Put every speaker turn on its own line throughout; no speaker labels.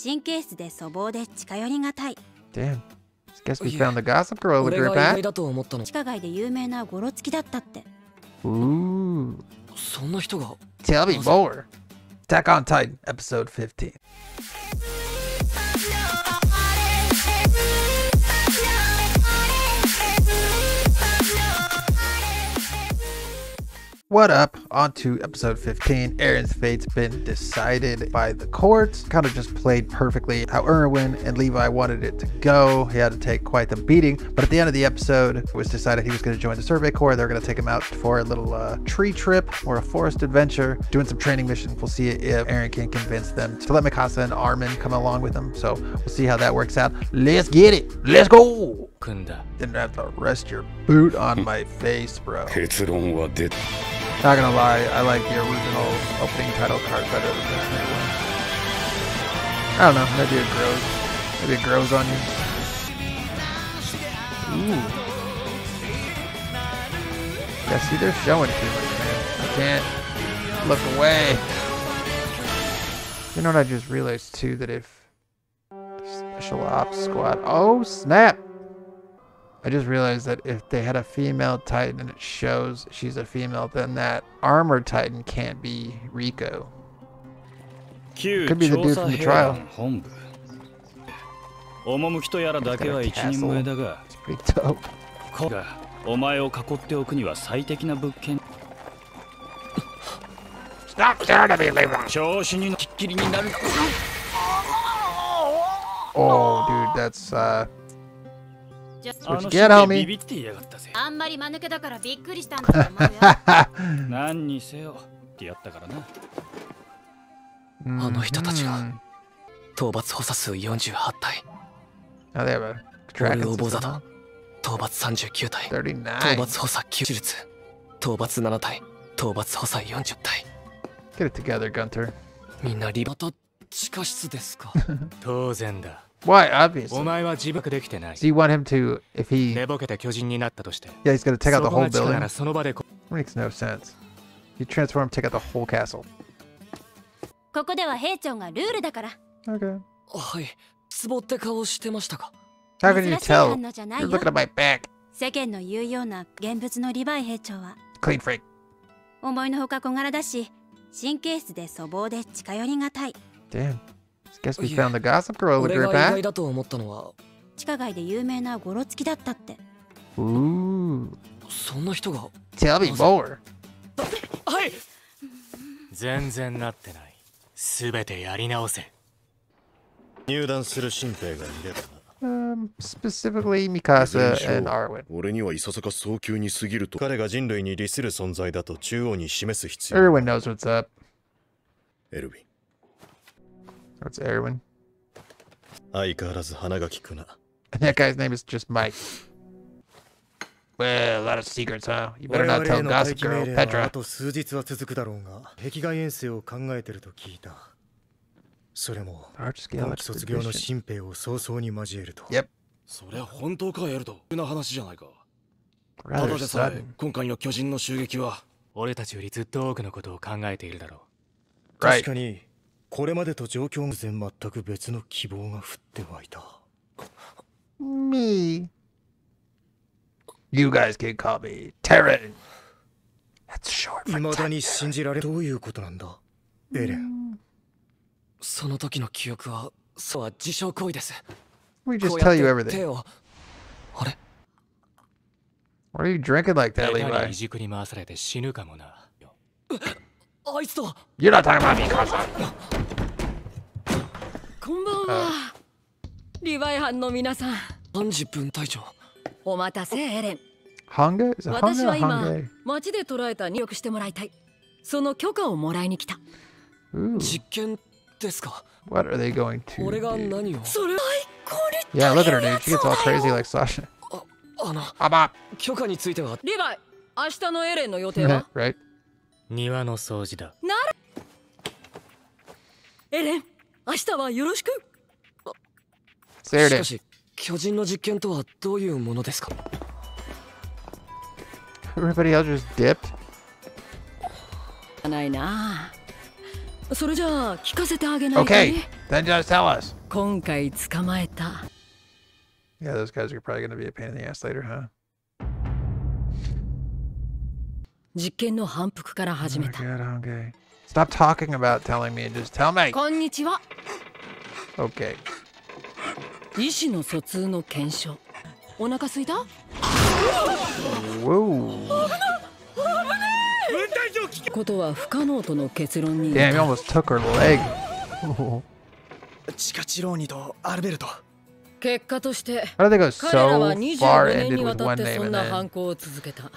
神経質で粗暴で近寄りがたい
Damn. Guess we found the gossip girl with
俺
her back.
だと思ったの
地下街で有名なゴロつきだったって
Ooh.
そんな人が
Tell me more. Attack on Titan, episode 15. What up? On to episode 15. Aaron's fate's been decided by the courts. Kind of just played perfectly how Irwin and Levi wanted it to go. He had to take quite the beating, but at the end of the episode, it was decided he was going to join the Survey Corps. They're going to take him out for a little uh, tree trip or a forest adventure, doing some training missions. We'll see if Aaron can convince them to let Mikasa and Armin come along with him. So we'll see how that works out. Let's get it. Let's go.
組んだ
Didn't have to rest your boot on my face, bro.
結論は出た
Not gonna lie, I like the original opening title card better than this new one. I don't know, maybe it grows. Maybe it grows on you. Ooh. Yeah, see, they're showing too much, man. I can't look away. You know what I just realized too? That if Special Ops Squad. Oh, snap! I just realized that if they had a female Titan and it shows she's a female, then that armored Titan can't be Rico.
旧
Could be the
調
dude
査
from the
兵
trial.
団本部趣とやらだけは一人前だが
It's pretty dope.
こがお前を囲っておくには最適な物件
Stop staring at me, Levi!
調子にきっきりになる
Oh, dude, that's uh.
あ
What
の
you get,
シーンで
homie?
ビビってやがったぜ
あんまり間抜けだからびっくりしたんだと思うよ
何にせよってやったからな
あの人たちが
Mhm.
討伐補佐数48体
Now they have a
俺
tracking
応募座
system.
だ討伐39体討
39.
伐補佐9手術討伐7体討伐補佐40体
Get it together, Gunter.
みんなリバタ地下室ですか？
当然だ
Why? Obviously.
お前は自爆できてない
Do you want him to, if he,
寝ぼけて巨人になったとして
yeah, he's gonna take out
そ
the
こ
whole
が地下な
building?
らその場でこ
Makes no sense. You transform, take out the whole castle.
ここでは兵長がルールだから
Okay.
はいツボって顔してましたか
How can you
珍しい
tell?
反応じゃない
You're
よ
looking at my back.
世間の言うような現物のリヴァイ兵長は
Clean freak.
思いのほか小柄だし神経質で粗暴で近寄りがたい
Damn. Guess we
Yeah.
found the gossip girl with
俺
her
が意外
back.
だと思ったのは
地下街で有名なゴロつきだったって
Ooh.
そんな人が
Tell me more.
はい
全然なってないすべてやり直せ
入団する新兵がいればな
Um, specifically Mikasa
いずれに
and
しろ
Arwen.
俺にはいささか早急に過ぎると彼が人類に利する存在だと中央に示す必要
Erwin knows what's up.
エルヴィン
That's Erwin. That guy's name is just Mike. Well, a lot of secrets, huh? You better not tell Gossip Girl,
Petra. あと数日は続くだろうが、壁外遠征を考えてると聞いた。それも、今期卒業の新兵を早々に交えると。
Yep.
それは本当かエルト？な話じゃないか。ただでさえ、今回の巨人の襲撃は、
俺たちよりずっと多くのことを考えているだろ
う。
確
かに。Right. これまでと状況が全全く別の希望が降って湧いた
Me. You guys can call me Terran. That's short for
未だ.に信じられどういうことなんだエレン
その時の記憶はそうは自傷行為です
We
こ
just
う
tell
や
you everything.
手をあれ
What are you drinking like
う
that,
下手にい
Levi?
じくり回されて死ぬかもな
あいつ
と。
こんばんは。リヴァイ班の皆さん。
三十分隊長。
お待たせ、エレン。
ハンゲ
私は今、町で捕えた入力してもらいたい。その許可をもらいに来た。
実験ですか？俺が何を？
それ最高に
大変なやつだよ yeah, crazy,、like、あ,
あの許可については
リヴァイ明日のエレンの予定は、
庭の掃除だ
エレン、明日はよろしく。
しか.し巨人の実験とはどういうものですか
Everybody else just dipped.
ないなあ。それじゃあ聞かせてあげないと
Okay.
ね。
Then just tell us.
今回捕まえた
Yeah, those guys are probably going to be a pain in the ass later, huh?
実験の反復から始
Oh
めた
god, okay. Stop talking about telling me and just tell me.
こんにちは
Okay.
意思の疎通の検証お腹すいた
Whoa.
ことは不可能との結論に
Damn, almost took her leg.
チカチローニとアルベルト
結果として彼らは
so
25
far
年にわたってそんな犯行を続けた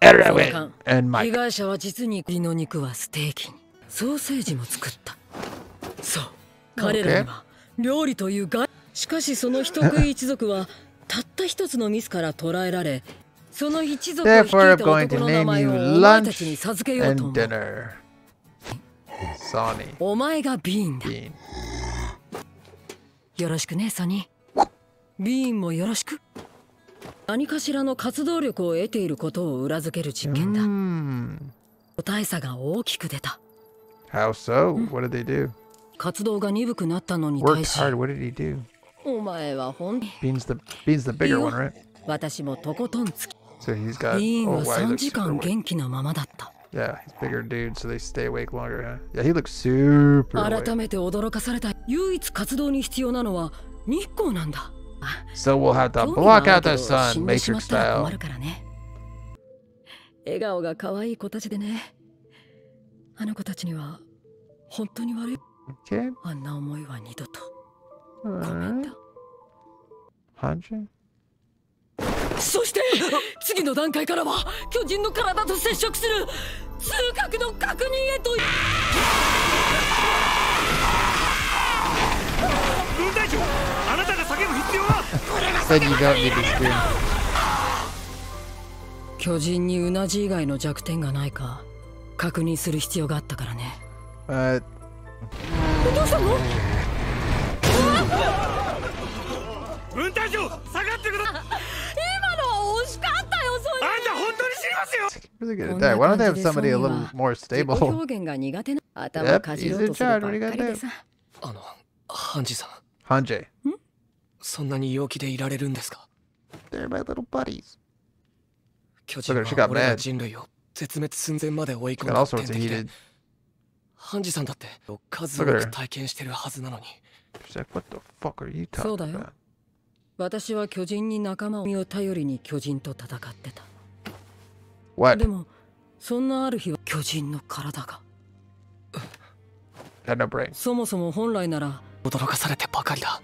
Erwin and
被
Mike?
害者は実に栗の肉はステーキに。ソーセージも作った。そう。彼らには料理というがしかしその人食い一族はたった一つのミスから捕らえられその一族を率いた男の名前をお前たちに授けようと思う。お前がビーンだ.よろしくねソニー。ビーンもよろしく何かしらの活動力を得ていることを裏付ける実験だ
Hmm.
個体差が大きく出た
How so? What did they do?
活動が鈍くなったのに
Worked
対し
hard. What did he do?
お前は本
Bean's the Bean's the bigger one, right?
私もとことんつき
So he's got.
ビーン
Oh,
は
wow, he
3
looks
時間.元気なままだった
Yeah, he's bigger dude, so they stay awake longer, huh? Yeah, he looks super
改.めて驚かされた唯一活動に必要なのは日光なんだ
So we'll have to block
あ
out the
ど
sun, Matrix style.
笑顔が可愛い子たちでねあの子たちには本当に悪い
Okay.
あんな思いは二度と.ごめんだ
Hundred.
そして 次の段階からは巨人の体と接触する通覚の確認へと
分隊長あなたが叫ぶ必要は
Said you don't need to scream.
巨人にうなじ以外の弱点がないか確認する必要があったからね
Uh,
どうしたの？
分隊長下がってください
今のは惜しかったよそ
あんた本当に死にますよ
really good at
こん
that.
な
Why don't they
感
have somebody a little
は
more stable?
表現が苦手な頭
Yep,
かじろう
he's in
とする
charge.
ば
What
っ
do you
か
gotta
り
do?
でさ
あのハンジさん
Hanjay.
そんなに陽気でいられるんですか
They're my little buddies.
巨人
Look at her, she got
は俺ら
mad.
人類を絶滅寸前まで追い込
Got
ん
all
だ
sorts
天
of
敵で
heated.
ハンジさんだって数多
Look at her.
く体験してるはずなのに
She's like, what the fuck are you
そう
talking
だよ
about?
私は巨人に仲間を頼りに巨人と戦ってた
What?
でもそんなある日は巨人の体が
Had no brain.
そもそも本来なら
驚かされてばかりだ。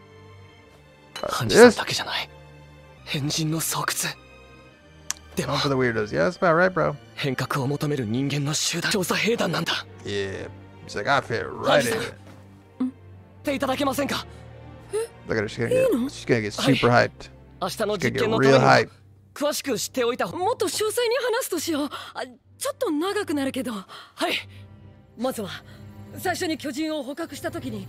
ハンジさんだけじゃない。変人の巣窟。でも、
yeah, right, bro.
変革を求める人間の集団調査兵団なんだ。
Yeah. Like, right、ハンジさん、
っていただけませんか？
だから、she's gonna get, she's gonna get super hyped.
明日の実験のために詳しく知っておいた。
もっと詳細に話すとしよう。あちょっと長くなるけど、
はい。
まずは最初に巨人を捕獲した
ときに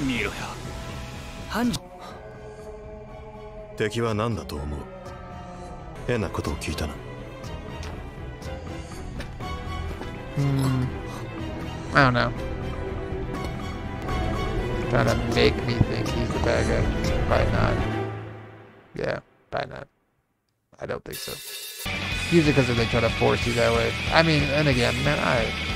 見
ろよ
敵は何だと思う変なことを聞いたな
I don't know. Trying to make me think he's the bad guy. Probably not. Yeah, probably not. I don't think so. Usually because they try to force you that way. I mean, and again, man, I.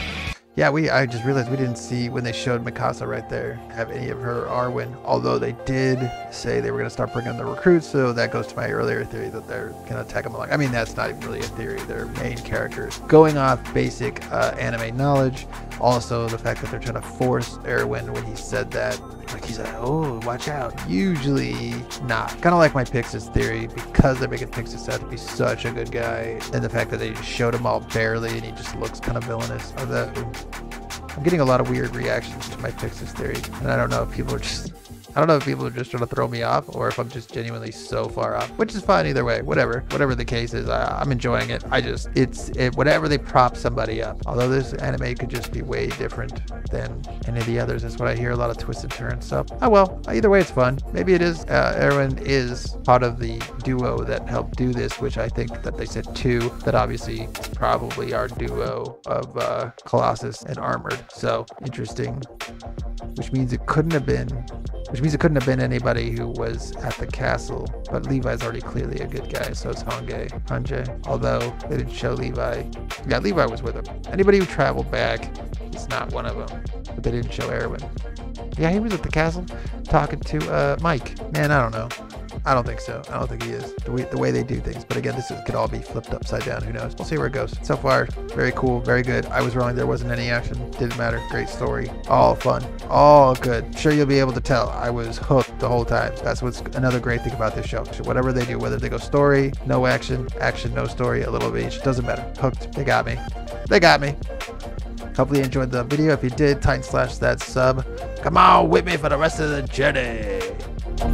yeah, we. I just realized we didn't see when they showed Mikasa right there have any of her Arwen. Although they did say they were going to start bringing in the recruits, so that goes to my earlier theory that they're going to tag them along. I mean, that's not really a theory. They're main characters. Going off basic uh, anime knowledge, also the fact that they're trying to force Erwin when he said that. Like he's like, oh, watch out. Usually not. Kind of like my Pixis theory because they're making Pixis out to be such a good guy, and the fact that they showed him all barely and he just looks kind of villainous. Of that, I'm getting a lot of weird reactions to my Pixis theory, and I don't know if people are just I don't know if people are just trying to throw me off or if I'm just genuinely so far off, which is fine either way. Whatever, whatever the case is, I, am enjoying it. I just, it's it, whatever they prop somebody up. Although this anime could just be way different than any of the others. That's what I hear a lot of twists and turns. So, oh well, either way, it's fun. Maybe it is. Uh, Erwin is part of the duo that helped do this, which I think that they said two. That obviously probably our duo of uh, Colossus and Armored. So interesting. Which means it couldn't have been which means it couldn't have been anybody who was at the castle. But Levi's already clearly a good guy, so it's Honge, Hange. Although they didn't show Levi. Yeah, Levi was with him. Anybody who traveled back is not one of them. But they didn't show Erwin. Yeah, he was at the castle talking to uh, Mike. Man, I don't know. I don't think so. I don't think he is the way, the way they do things. But again, this is, could all be flipped upside down. Who knows? We'll see where it goes. So far, very cool, very good. I was wrong. There wasn't any action. Didn't matter. Great story. All fun. All good. Sure, you'll be able to tell. I was hooked the whole time. That's what's another great thing about this show. Whatever they do, whether they go story, no action, action, no story, a little bit each, doesn't matter. Hooked. They got me. They got me. Hopefully you enjoyed the video. If you did, titan slash that sub. Come on with me for the rest of the journey.